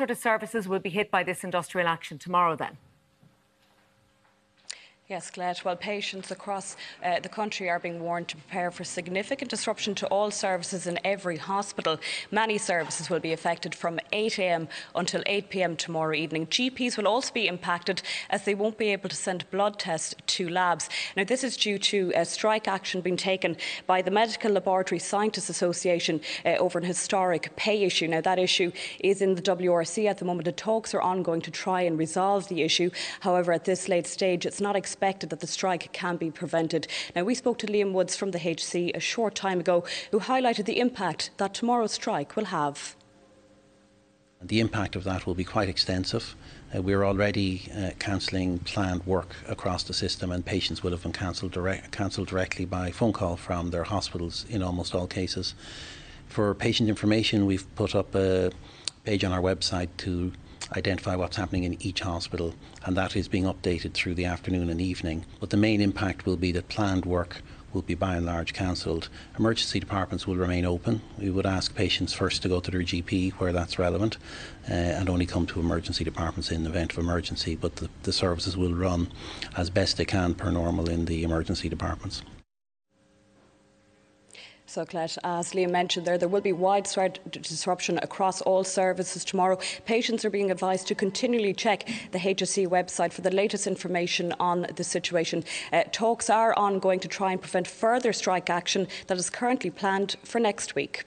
sort of services will be hit by this industrial action tomorrow then? Yes, Colette. Well, patients across uh, the country are being warned to prepare for significant disruption to all services in every hospital. Many services will be affected from 8am until 8pm tomorrow evening. GPs will also be impacted as they won't be able to send blood tests to labs. Now, this is due to a strike action being taken by the Medical Laboratory Scientists Association uh, over an historic pay issue. Now, that issue is in the WRC at the moment. The talks are ongoing to try and resolve the issue. However, at this late stage, it's not expected that the strike can be prevented. Now, we spoke to Liam Woods from the HSE a short time ago, who highlighted the impact that tomorrow's strike will have. The impact of that will be quite extensive. Uh, we're already uh, cancelling planned work across the system, and patients will have been cancelled direct, cancelled directly by phone call from their hospitals in almost all cases. For patient information, we've put up a page on our website to identify what's happening in each hospital, and that is being updated through the afternoon and evening. But the main impact will be that planned work will be by and large cancelled. Emergency departments will remain open. We would ask patients first to go to their GP where that's relevant uh, and only come to emergency departments in the event of emergency. But the, the services will run as best they can per normal in the emergency departments. So, Colette, as Liam mentioned there, there will be widespread disruption across all services tomorrow. Patients are being advised to continually check the HSE website for the latest information on the situation. Uh, talks are ongoing to try and prevent further strike action that is currently planned for next week.